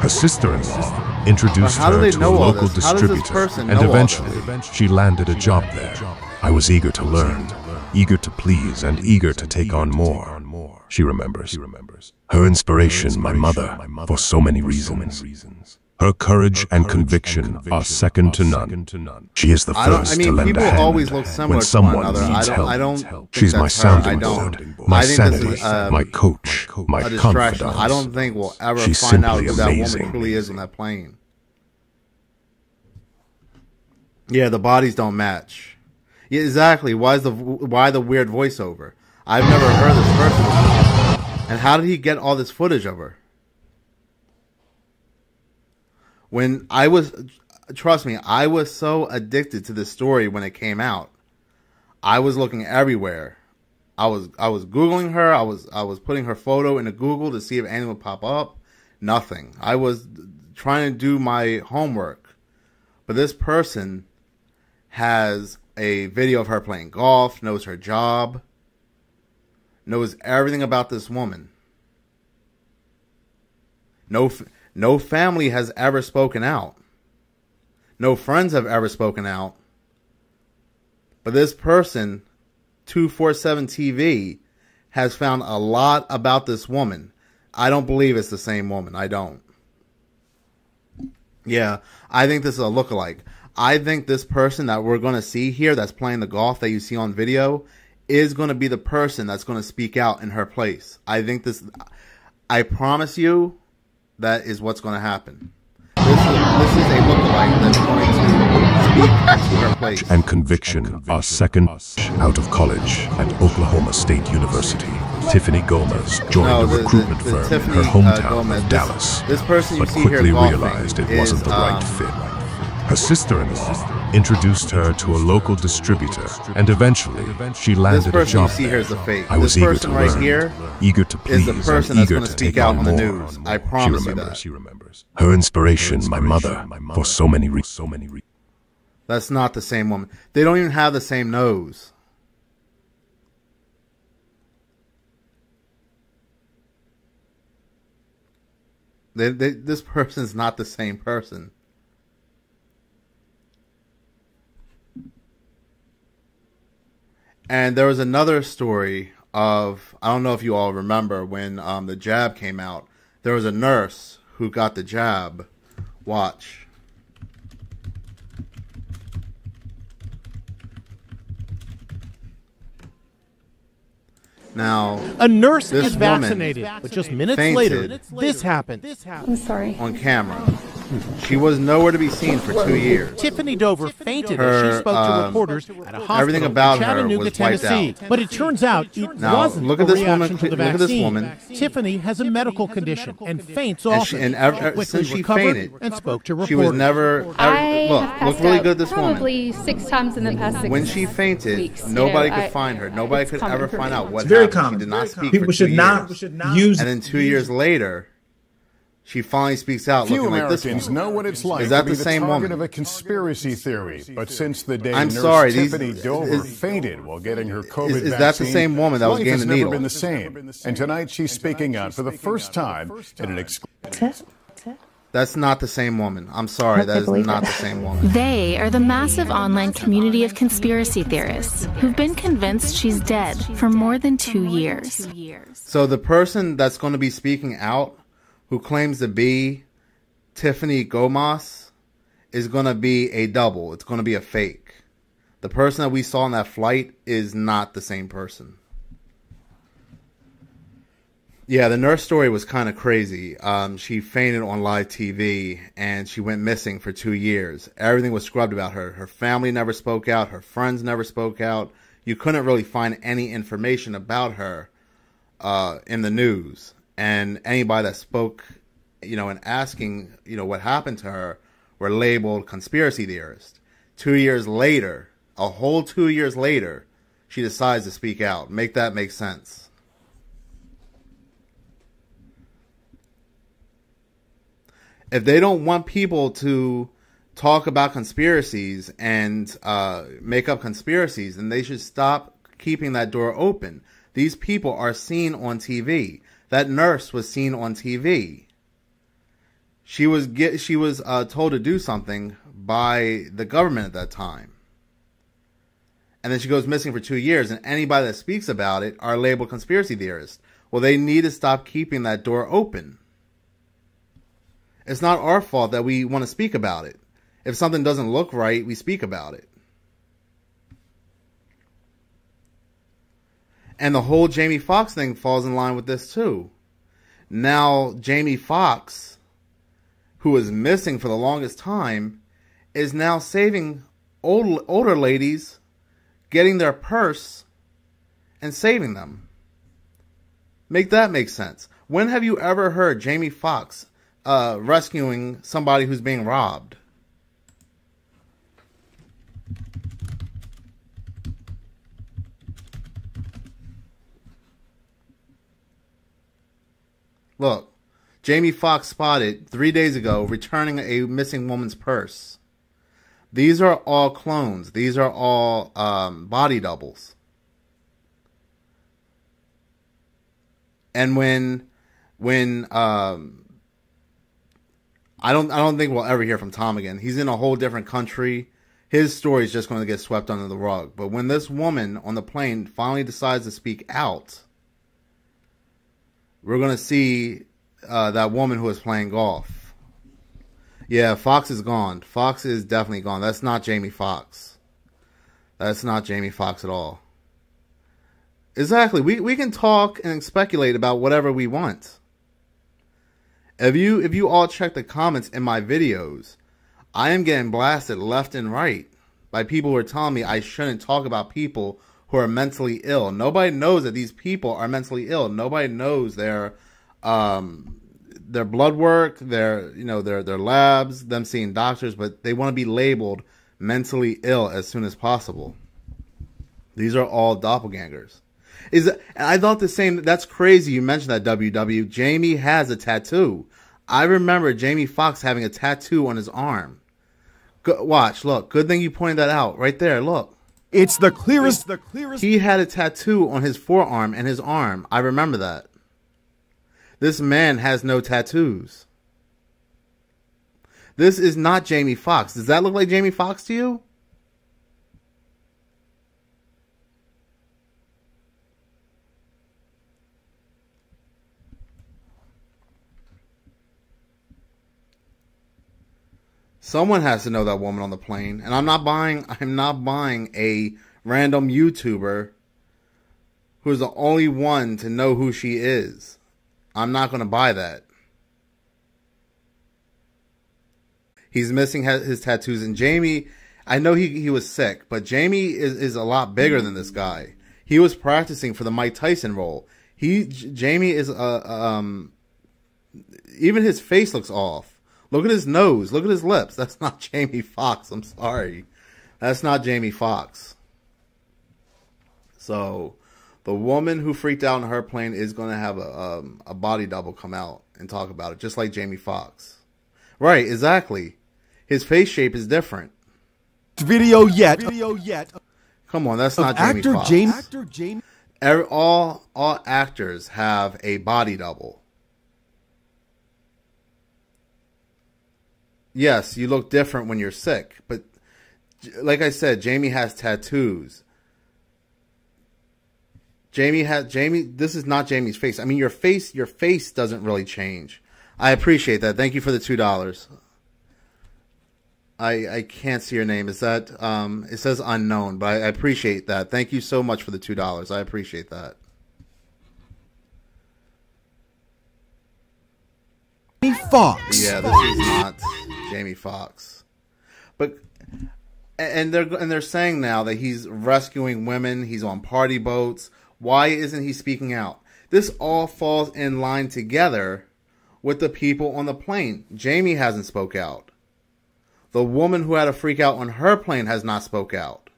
Her sister-in-law introduced But how do her to a local this? How does this distributor, and eventually she landed a job there. I was eager to learn, eager to please, and eager to take on more. She remembers. Her inspiration, my mother, for so many reasons. Her courage and conviction are second to none. She is the don't- I first mean, to lend people a hand always look similar when someone one another. I needs don't- help. I don't think She's my sounding board, my I think this sanity, um, my coach, my confidant. I don't think we'll ever She's find out who that woman truly is on that plane. Yeah, the bodies don't match. Yeah, exactly. Why is the why the weird voiceover? I've never heard this person. And how did he get all this footage of her? When I was, trust me, I was so addicted to this story when it came out. I was looking everywhere. I was I was googling her. I was I was putting her photo into Google to see if anyone would pop up. Nothing. I was trying to do my homework. But this person has a video of her playing golf, knows her job, knows everything about this woman. No, no family has ever spoken out. No friends have ever spoken out. But this person, 247 TV, has found a lot about this woman. I don't believe it's the same woman. I don't. Yeah, I think this is a lookalike. I think this person that we're going to see here that's playing the golf that you see on video is going to be the person that's going to speak out in her place. I think this, I promise you, that is what's going to happen. This is, this is a lookalike that's going to speak into her place. And conviction are second out of college at Oklahoma State University. Tiffany Gomez joined No, a the- the- recruitment the firm Tiffany, in her uh, hometown Gomez, of Dallas, this person you but see quickly golfing realized it is, wasn't the right um, fit. Her sister-in-law introduced her to a local distributor, and eventually she landed a person you job see here is the fake. I was This eager person to right learn, here eager to is please, the person that's gonna speak out on the more. news. I promise she you that. She remembers. Her inspiration, my mother, for so many, reasons. so many. Re- That's not the same woman. They don't even have the same nose. They, they, this person's not the same person. And there was another story of I don't know if you all remember when um, the jab came out. There was a nurse who got the jab. Watch. Now, A nurse this is woman vaccinated, but just minutes fainted later, this happened. I'm sorry. on camera. She was nowhere to be seen for two years. Tiffany Dover fainted as she spoke to um, reporters at a hospital everything about in her Chattanooga, was Tennessee. out. But it turns out it Now, wasn't look at a this reaction woman- to the look at this woman. Tiffany has a medical condition and faints And often. she- and ever- quickly since she recovered fainted, and spoke to reporters. She was never. ever I look, have look passed really good. This woman. probably six times in the past six When she fainted, weeks, you nobody know, could I- find her. Nobody could ever find out what It's very happened. common. She did not speak People should not years. use. And then two years later, she finally speaks out, Few looking like this Americans woman. know what it's like Is that to be the the same target woman? of a conspiracy theory. But since the day I'm Nurse sorry, these- Tiffany Dover is- fainted while getting her COVID is that the same woman that was life getting has the never been the same. And tonight she's speaking out for the first time in an exclusive. That's not the same woman. I'm sorry, that is not the same woman. They are the massive online community of conspiracy theorists who've been convinced she's dead for more than two years. So the person that's going to be speaking out, who claims to be Tiffany Gomas, is going to be a double. It's going to be a fake. The person that we saw on that flight is not the same person. Yeah, the nurse story was kind of crazy. Um, she fainted on live TV and she went missing for two years. Everything was scrubbed about her. Her family never spoke out. Her friends never spoke out. You couldn't really find any information about her uh, in the news. And anybody that spoke, you know, and asking, you know, what happened to her were labeled conspiracy theorists. Two years later, a whole two years later, she decides to speak out. Make that make sense. if they don't want people to talk about conspiracies and uh, make up conspiracies, then they should stop keeping that door open. These people are seen on TV. That nurse was seen on TV. She was get she was uh, told to do something by the government at that time, and then she goes missing for two years. And anybody that speaks about it are labeled conspiracy theorists. Well, they need to stop keeping that door open. It's not our fault that we want to speak about it. If something doesn't look right, we speak about it. And the whole Jamie Foxx thing falls in line with this too. Now, Jamie Foxx, who was missing for the longest time, is now saving old, older ladies, getting their purse, and saving them. Make that make sense. When have you ever heard Jamie Foxx uh, rescuing somebody who's being robbed. Look, Jamie Foxx spotted three days ago returning a missing woman's purse. These are all clones. These are all um, body doubles. And when, when um, I don't, I don't think we'll ever hear from Tom again. He's in a whole different country. His story is just going to get swept under the rug. But when this woman on the plane finally decides to speak out, we're going to see uh, that woman who was playing golf. Yeah, Foxx is gone. Foxx is definitely gone. That's not Jamie Foxx. That's not Jamie Foxx at all. Exactly. We we can talk and speculate about whatever we want. If you if you all check the comments in my videos, I am getting blasted left and right by people who are telling me I shouldn't talk about people who are mentally ill. Nobody knows that these people are mentally ill. Nobody knows their um their blood work, their you know their their labs, them seeing doctors, but they want to be labeled mentally ill as soon as possible. These are all doppelgangers. Is I thought the same. That's crazy. You mentioned that WW. Jamie has a tattoo. I remember Jamie Foxx having a tattoo on his arm. Go, watch, look. Good thing you pointed that out. Right there, look. It's the clearest. It's the clearest. He had a tattoo on his forearm and his arm. I remember that. This man has no tattoos. This is not Jamie Foxx. Does that look like Jamie Foxx to you? Someone has to know that woman on the plane, and I'm not buying. I'm not buying a random YouTuber who's the only one to know who she is. I'm not going to buy that. He's missing his tattoos, and Jamie. I know he he was sick, but Jamie is is a lot bigger than this guy. He was practicing for the Mike Tyson role. He Jamie is uh, um even his face looks off. Look at his nose. Look at his lips. That's not Jamie Foxx. I'm sorry. That's not Jamie Foxx. So, the woman who freaked out in her plane is going to have a um, a body double come out and talk about it, just like Jamie Foxx. Right? Exactly. His face shape is different. Video yet. Video yet. Come on, that's not Jamie actor Foxx. James. Actor Jamie. Every, all all actors have a body double. Yes, you look different when you're sick, but like I said, Jamie has tattoos. Jamie has Jamie. This is not Jamie's face. I mean, your face, your face doesn't really change. I appreciate that. Thank you for the two dollars. I I can't see your name. Is that um? It says unknown, but I, I appreciate that. Thank you so much for the two dollars. I appreciate that. Jamie Foxx. Yeah, this is not Jamie Foxx. But and they're and they're saying now that he's rescuing women, he's on party boats. Why isn't he speaking out? This all falls in line together with the people on the plane. Jamie hasn't spoke out. The woman who had a freak out on her plane has not spoke out.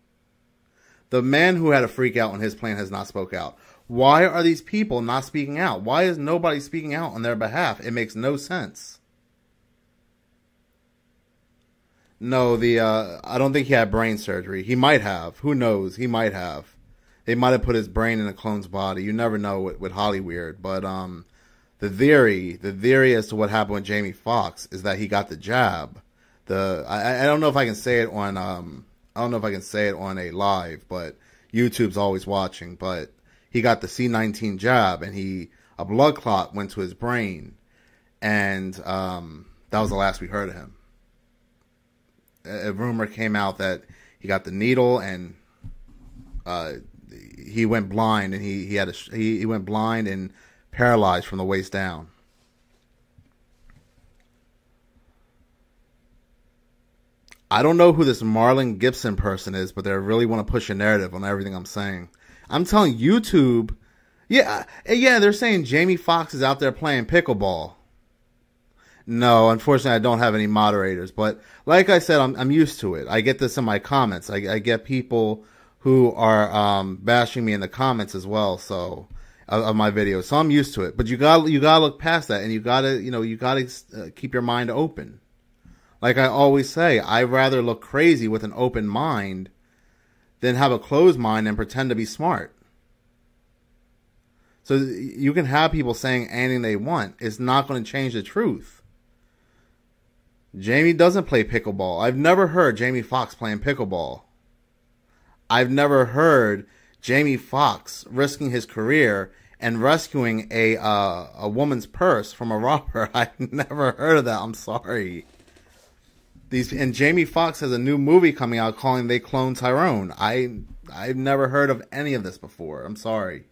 The man who had a freak out on his plane has not spoke out. Why are these people not speaking out? Why is nobody speaking out on their behalf? It makes no sense. No, the uh, I don't think he had brain surgery. He might have. Who knows? He might have. They might have put his brain in a clone's body. You never know with, with Hollyweird. But um, the theory, the theory as to what happened with Jamie Foxx is that he got the jab. The I, I don't know if I can say it on um I don't know if I can say it on a live, but YouTube's always watching. But he got the C19 jab, and he a blood clot went to his brain, and um, that was the last we heard of him. A, a rumor came out that he got the needle and uh, he went blind, and he he had a he, he went blind and paralyzed from the waist down. I don't know who this Marlon Gibson person is, but they really want to push a narrative on everything I'm saying. I'm telling YouTube, yeah, yeah, they're saying Jamie Foxx is out there playing pickleball. No, unfortunately, I don't have any moderators. But like I said, I'm I'm used to it. I get this in my comments. I, I get people who are um, bashing me in the comments as well. So of, of my videos, so I'm used to it. But you got you gotta look past that, and you gotta you know you gotta uh, keep your mind open. Like I always say, I'd rather look crazy with an open mind than have a closed mind and pretend to be smart. So you can have people saying anything they want. It's not going to change the truth. Jamie doesn't play pickleball. I've never heard Jamie Foxx playing pickleball. I've never heard Jamie Foxx risking his career and rescuing a uh, a woman's purse from a robber. I've never heard of that. I'm sorry. These and Jamie Foxx has a new movie coming out calling They Clone Tyrone. I I've never heard of any of this before. I'm sorry.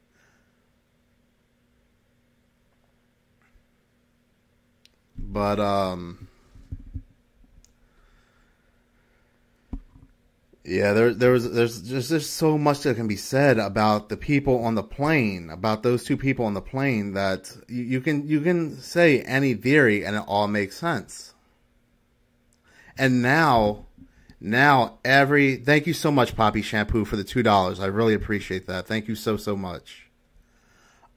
But um Yeah, there there was there's just so much that can be said about the people on the plane, about those two people on the plane that you, you can you can say any theory and it all makes sense. And now now every thank you so much Poppy Shampoo for the two dollars. I really appreciate that. Thank you so so much.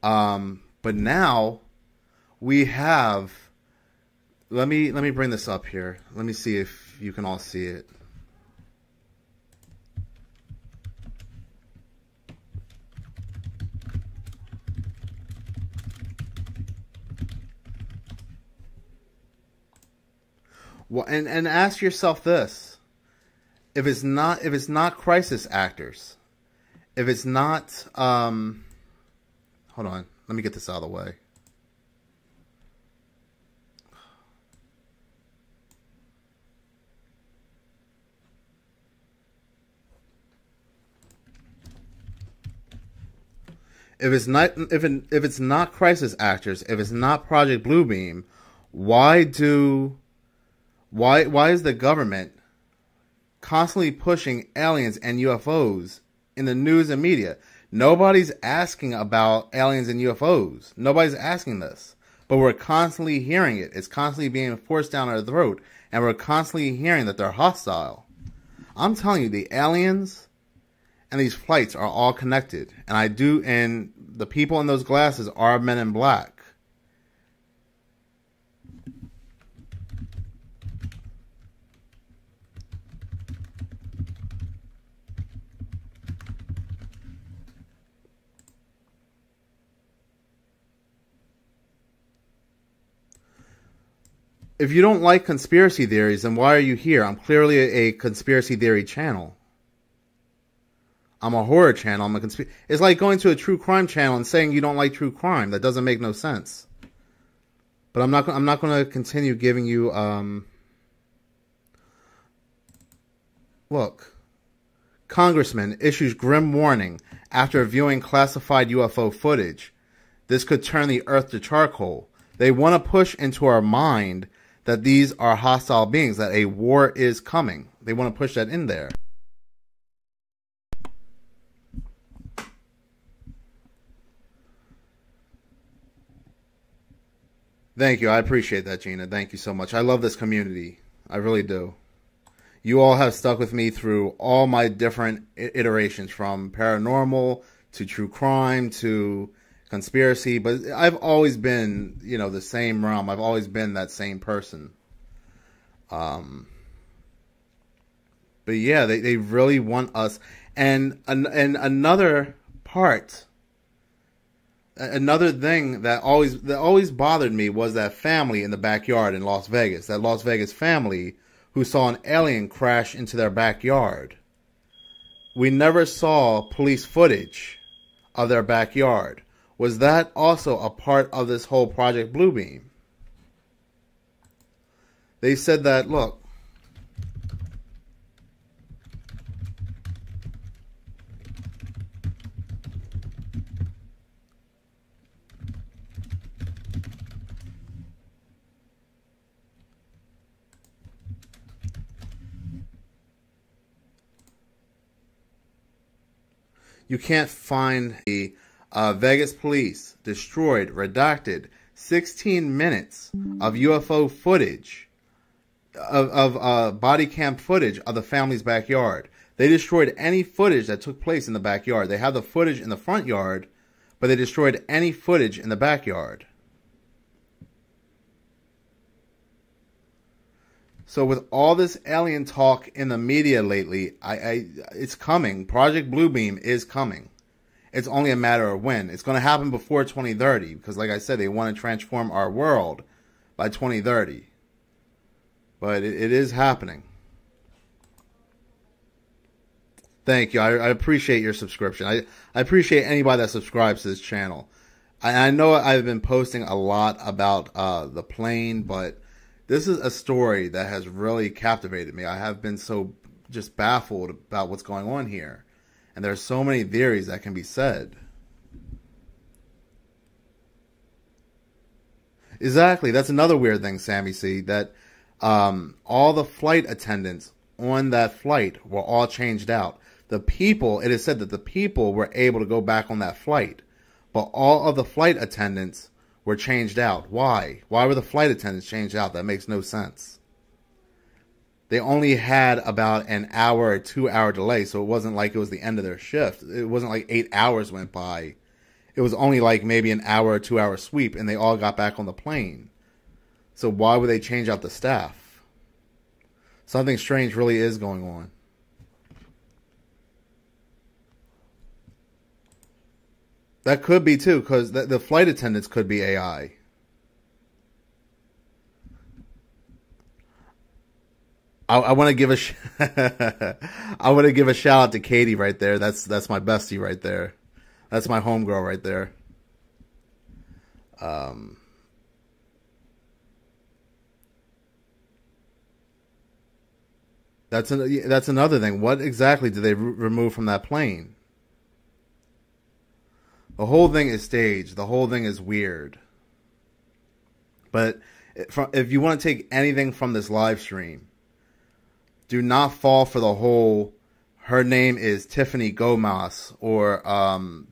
Um but now we have let me let me bring this up here. Let me see if you can all see it. Well, and and ask yourself this: if it's not if it's not crisis actors, if it's not um, hold on, let me get this out of the way. If it's not if it, if it's not crisis actors, if it's not Project Bluebeam, why do why why is the government constantly pushing aliens and UFOs in the news and media? Nobody's asking about aliens and UFOs. Nobody's asking this. But we're constantly hearing it. It's constantly being forced down our throat. And we're constantly hearing that they're hostile. I'm telling you, the aliens and these flights are all connected. And I do, and the people in those glasses are men in black. If you don't like conspiracy theories, then why are you here? I'm clearly a, a conspiracy theory channel. I'm a horror channel. I'm a conspiracy. It's like going to a true crime channel and saying you don't like true crime. That doesn't make no sense. But I'm not. I'm not going to continue giving you. Um, look, Congressman issues grim warning after viewing classified UFO footage. This could turn the Earth to charcoal. They want to push into our mind that these are hostile beings, that a war is coming. They want to push that in there. Thank you. I appreciate that, Gina. Thank you so much. I love this community. I really do. You all have stuck with me through all my different iterations from paranormal to true crime to conspiracy, but I've always been, you know, the same realm. I've always been that same person. Um, but yeah, they, they really want us. And, and another part, another thing that always, that always bothered me was that family in the backyard in Las Vegas, that Las Vegas family who saw an alien crash into their backyard. We never saw police footage of their backyard was that also a part of this whole Project Bluebeam? They said that, look, you can't find the uh, Vegas police destroyed, redacted 16 minutes of UFO footage, of, of uh, body cam footage of the family's backyard. They destroyed any footage that took place in the backyard. They have the footage in the front yard, but they destroyed any footage in the backyard. So with all this alien talk in the media lately, I, I it's coming. Project Bluebeam is coming. It's only a matter of when. It's going to happen before 2030 because, like I said, they want to transform our world by 2030. But it, it is happening. Thank you. I, I, appreciate your subscription. I, I appreciate anybody that subscribes to this channel. I, I know I've been posting a lot about uh, the plane, but this is a story that has really captivated me. I have been so just baffled about what's going on here. And there's so many theories that can be said. Exactly. That's another weird thing, Sammy C. That um, all the flight attendants on that flight were all changed out. The people, it is said that the people were able to go back on that flight, but all of the flight attendants were changed out. Why? Why were the flight attendants changed out? That makes no sense. They only had about an hour or two hour delay, so it wasn't like it was the end of their shift. It wasn't like eight hours went by. It was only like maybe an hour or two hour sweep, and they all got back on the plane. So why would they change out the staff? Something strange really is going on. That could be too, because the, the, flight attendants could be AI. I, I want to give a sh- I want to give a shout out to Katie right there. That's that's my bestie right there. That's my homegirl right there. Um. That's an, that's another thing. What exactly did they re- remove from that plane? The whole thing is staged. The whole thing is weird. But if you want to take anything from this live stream, do not fall for the whole. Her name is Tiffany Gomez or um,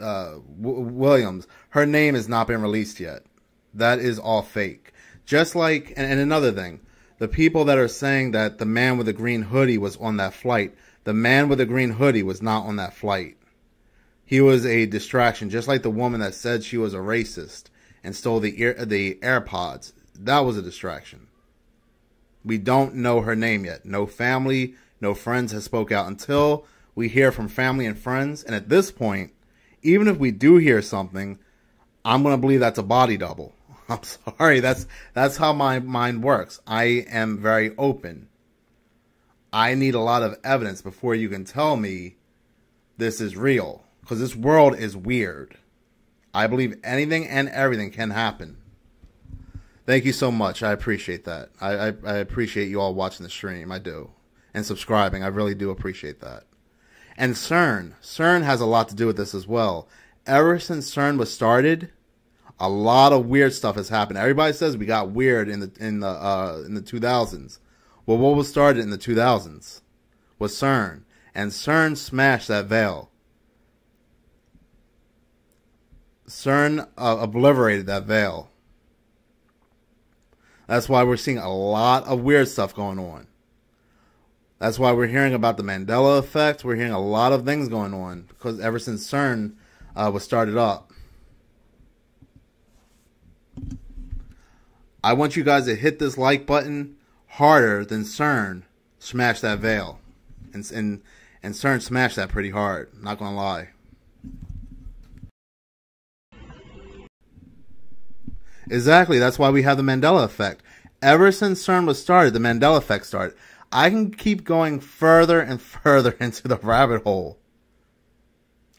uh, Williams. Her name has not been released yet. That is all fake. Just like, and, and another thing, the people that are saying that the man with the green hoodie was on that flight, the man with the green hoodie was not on that flight. He was a distraction, just like the woman that said she was a racist and stole the ear, the AirPods. That was a distraction. We don't know her name yet. No family, no friends has spoke out until we hear from family and friends. And at this point, even if we do hear something, I'm going to believe that's a body double. I'm sorry. That's that's how my mind works. I am very open. I need a lot of evidence before you can tell me this is real because this world is weird. I believe anything and everything can happen. Thank you so much. I appreciate that. I, I, I, appreciate you all watching the stream. I do. And subscribing. I really do appreciate that. And CERN. CERN has a lot to do with this as well. Ever since CERN was started, a lot of weird stuff has happened. Everybody says we got weird in the in the uh, in the 2000s. Well, what was started in the 2000s was CERN, and CERN smashed that veil. CERN uh, obliterated that veil. That's why we're seeing a lot of weird stuff going on. That's why we're hearing about the Mandela effect. We're hearing a lot of things going on because ever since CERN uh, was started up. I want you guys to hit this like button harder than CERN smash that veil. And, and, and CERN smashed that pretty hard. Not going to lie. Exactly. That's why we have the Mandela effect. Ever since CERN was started, the Mandela effect started. I can keep going further and further into the rabbit hole.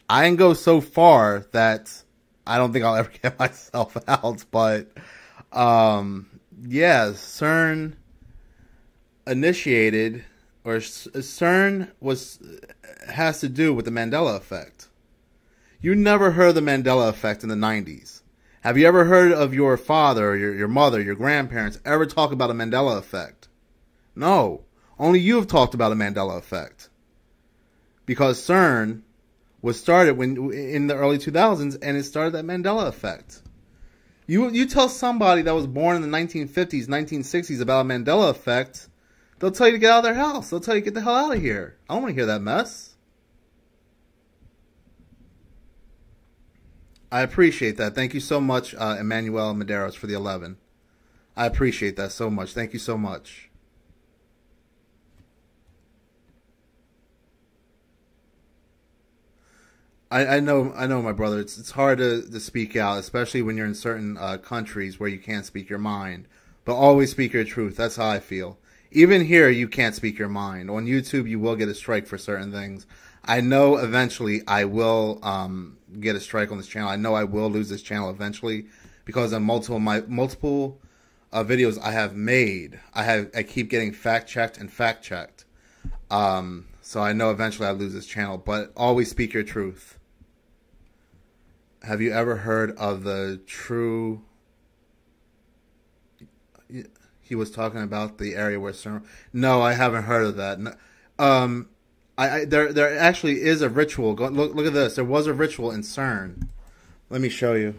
I can go so far that I don't think I'll ever get myself out. But um, yeah, CERN initiated, or CERN was has to do with the Mandela effect. You never heard the Mandela effect in the 90s. Have you ever heard of your father, your, your mother, your grandparents ever talk about a Mandela effect? No. Only you have talked about a Mandela effect. Because CERN was started when in the early 2000s and it started that Mandela effect. You you tell somebody that was born in the 1950s, 1960s about a Mandela effect, they'll tell you to get out of their house. They'll tell you to get the hell out of here. I don't want to hear that mess. I appreciate that. Thank you so much, uh, Emmanuel Medeiros, for the 11. I appreciate that so much. Thank you so much. I, I know, I know, my brother. It's it's hard to, to speak out, especially when you're in certain uh, countries where you can't speak your mind. But always speak your truth. That's how I feel. Even here, you can't speak your mind. On YouTube, you will get a strike for certain things. I know eventually I will um, get a strike on this channel. I know I will lose this channel eventually because of multiple my multiple uh, videos I have made, I have I keep getting fact checked and fact checked. Um, so I know eventually I lose this channel. But always speak your truth. Have you ever heard of the true? He was talking about the area where. No, I haven't heard of that. No, um, I, I, there there actually is a ritual. Go, look look at this. There was a ritual in CERN. Let me show you.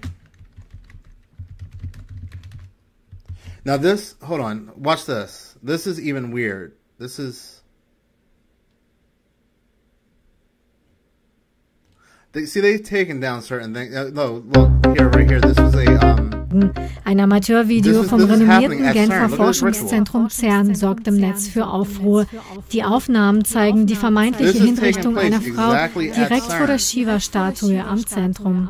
Now this, hold on, watch this. This is even weird. This is. They, see, they've taken down certain things. Uh, no, look here, right here. This. Ein Amateurvideo vom renommierten Genfer Forschungszentrum CERN sorgt im Netz für Aufruhr. Die Aufnahmen zeigen die vermeintliche Hinrichtung einer Frau direkt vor der Shiva-Statue am Zentrum.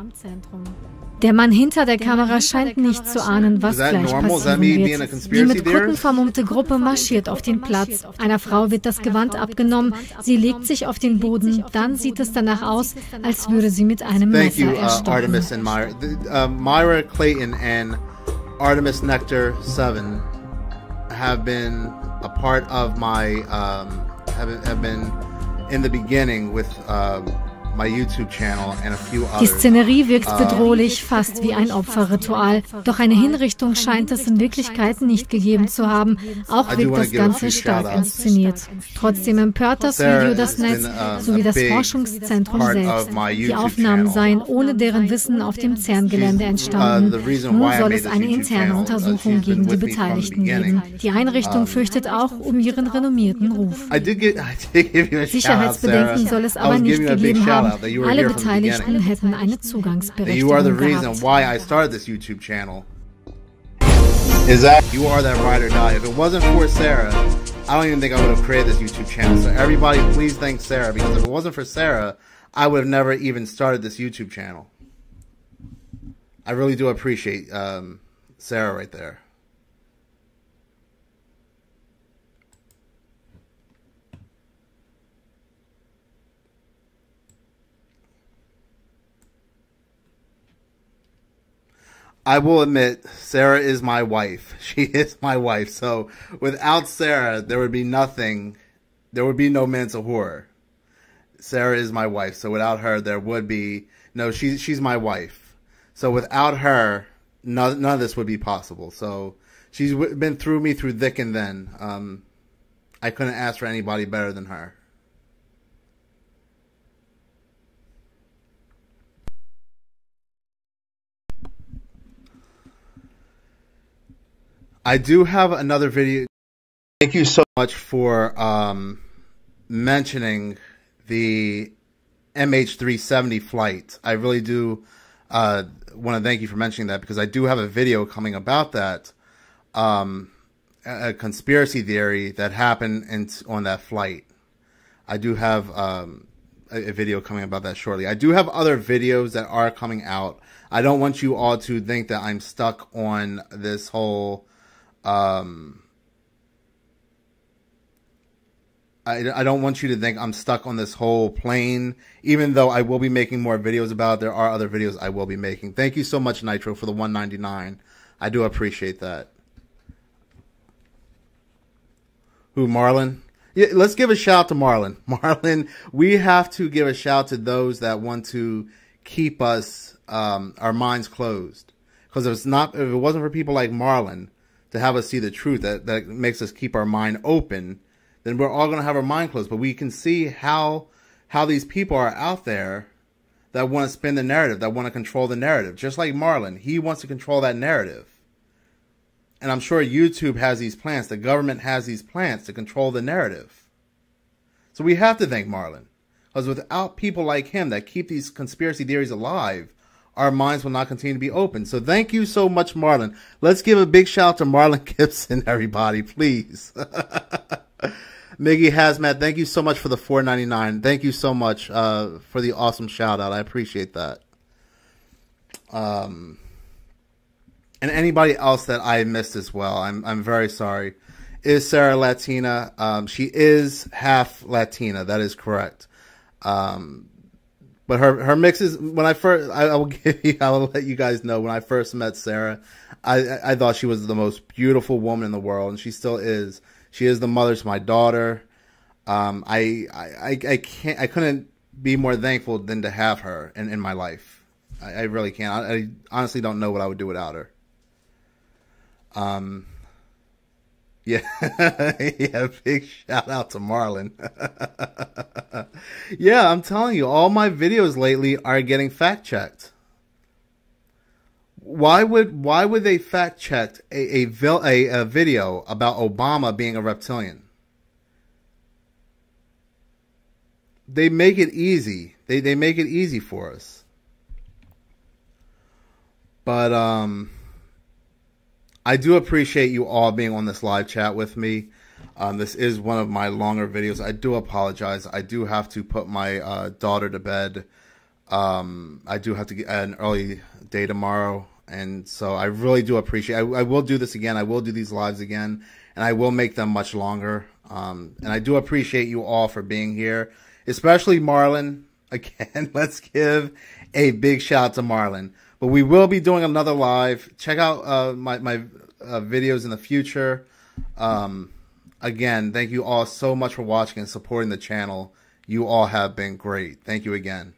Der Mann hinter der Kamera scheint nicht zu ahnen, was gleich passieren wird. Die mit Krücken vermummte Gruppe marschiert auf den Platz. Einer Frau wird das Gewand abgenommen. Sie legt sich auf den Boden. Dann sieht es danach aus, als würde sie mit einem Thank Messer you, uh, erstochen. Artemis and Myra. The, uh, Myra Clayton and Artemis Nectar Seven have been a part of my um, have have been in the beginning with uh, my YouTube channel and a few Die others. Szenerie wirkt Um, bedrohlich, fast wie ein Opferritual. Doch eine Hinrichtung scheint es in Wirklichkeit nicht gegeben zu haben. Auch I do wirkt wanna das give a Ganze few stark shout-outs. inszeniert. Trotzdem empört das Sarah Video das has Netz been, uh, sowie a das big Forschungszentrum part selbst. of my Die YouTube Aufnahmen channel. seien ohne deren Wissen auf dem CERN-Gelände entstanden. Uh, the reason Nun why I soll made es this eine YouTube interne channel, uh, Untersuchung she's been gegen die with me from the Beteiligten beginning. geben. Die Einrichtung Um, fürchtet auch um ihren renommierten Ruf. I did get, I did give you a shout out, Sicherheitsbedenken Sarah. soll es I aber was nicht giving you a big gegeben shout haben. Out that you were Alle here from the Beteiligten beginning. hätten eine That you are the Zugangsberechtigung reason gehabt. why I started this YouTube channel. Is that you are that ride or die? If it wasn't for Sarah, I don't even think I would have created this YouTube channel. So everybody, please thank Sarah because if it wasn't for Sarah, I would have never even started this YouTube channel. I really do appreciate um, Sarah right there. I will admit, Sarah is my wife. She is my wife. So without Sarah, there would be nothing. There would be no mental horror. Sarah is my wife. So without her, there would be no. She's she's my wife. So without her, none, none of this would be possible. So she's been through me through thick and thin. Um, I couldn't ask for anybody better than her. I do have another video. Thank you so much for um, mentioning the MH370 flight. I really do uh, want to thank you for mentioning that because I do have a video coming about that. Um, a conspiracy theory that happened in, on that flight. I do have um, a, a video coming about that shortly. I do have other videos that are coming out. I don't want you all to think that I'm stuck on this whole. Um, I, I don't want you to think I'm stuck on this whole plane, even though I will be making more videos about it. There are other videos I will be making. Thank you so much, Nitro, for the 199. I do appreciate that. Who, Marlon? Yeah, let's give a shout to Marlon. Marlon, we have to give a shout to those that want to keep us um, our minds closed. Because if it's not, if it wasn't for people like Marlon to have us see the truth, that that makes us keep our mind open, then we're all going to have our mind closed. But we can see how how these people are out there that want to spin the narrative, that want to control the narrative. Just like Marlon, he wants to control that narrative. And I'm sure YouTube has these plans. The government has these plans to control the narrative. So we have to thank Marlon. Because without people like him that keep these conspiracy theories alive, our minds will not continue to be open. So thank you so much, Marlon. Let's give a big shout out to Marlon Gibson, everybody, please. Miggy Hazmat, thank you so much for the four ninety nine. Thank you so much uh, for the awesome shout out. I appreciate that. Um, and anybody else that I missed as well, I'm I'm very sorry. Is Sarah Latina? Um, she is half Latina. That is correct. Um, but her her mix is when I first I, I, will give you I will let you guys know when I first met Sarah, I I thought she was the most beautiful woman in the world, and she still is. She is the mother to my daughter. Um, I, I I can't I couldn't be more thankful than to have her in, in my life. I, I really can't. I, I honestly don't know what I would do without her. Um, yeah, yeah. Big shout out to Marlon. yeah, I'm telling you, all my videos lately are getting fact checked. Why would why would they fact check a a, a a video about Obama being a reptilian? They make it easy. They they make it easy for us. But um I do appreciate you all being on this live chat with me. Um, this is one of my longer videos. I do apologize. I do have to put my uh, daughter to bed. Um, I do have to get an early day tomorrow, and so I really do appreciate. I, I, will do this again. I will do these lives again, and I will make them much longer. Um, and I do appreciate you all for being here, especially Marlon. Again, let's give a big shout to Marlon. But we will be doing another live. Check out uh, my my uh, videos in the future. Um, again, thank you all so much for watching and supporting the channel. You all have been great. Thank you again.